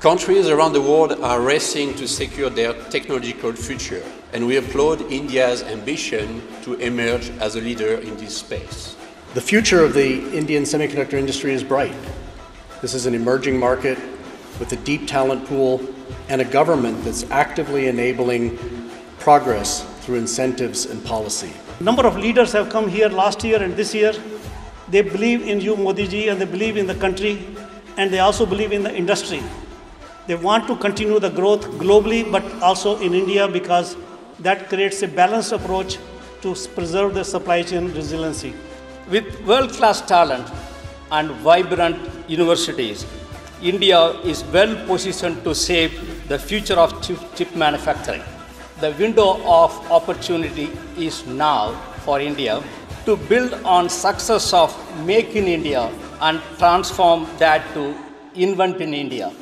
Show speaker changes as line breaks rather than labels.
Countries around the world are racing to secure their technological future, and we applaud India's ambition to emerge as a leader in this space.
The future of the Indian semiconductor industry is bright. This is an emerging market with a deep talent pool and a government that's actively enabling progress through incentives and policy.
A Number of leaders have come here last year and this year. They believe in you, Modi ji, and they believe in the country, and they also believe in the industry. They want to continue the growth globally, but also in India because that creates a balanced approach to preserve the supply chain resiliency.
With world class talent and vibrant universities, India is well positioned to shape the future of chip, chip manufacturing. The window of opportunity is now for India to build on success of Make in India and transform that to Invent in India.